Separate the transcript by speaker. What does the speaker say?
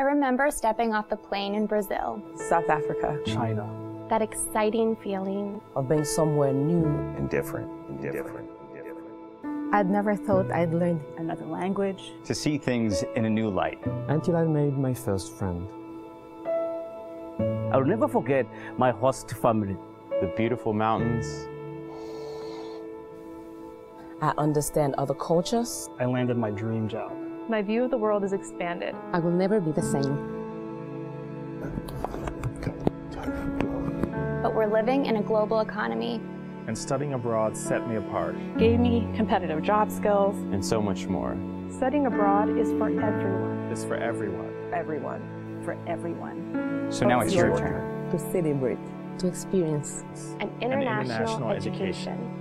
Speaker 1: I remember stepping off the plane in Brazil.
Speaker 2: South Africa.
Speaker 3: China.
Speaker 1: That exciting feeling
Speaker 2: of being somewhere new
Speaker 4: and different. And different.
Speaker 5: I'd never thought I'd learn
Speaker 6: another language.
Speaker 7: To see things in a new light.
Speaker 8: Until I made my first friend.
Speaker 9: I'll never forget my host family.
Speaker 7: The beautiful mountains.
Speaker 2: I understand other cultures.
Speaker 3: I landed my dream job.
Speaker 10: My view of the world is expanded.
Speaker 5: I will never be the same.
Speaker 1: But we're living in a global economy.
Speaker 11: And studying abroad set me apart.
Speaker 6: Gave me competitive job skills.
Speaker 7: And so much more.
Speaker 10: Studying abroad is for everyone.
Speaker 11: It's for everyone.
Speaker 6: Everyone. For everyone.
Speaker 7: So now it's your,
Speaker 2: turn. To celebrate.
Speaker 5: To experience.
Speaker 1: An international,
Speaker 11: An international
Speaker 1: education.
Speaker 11: education.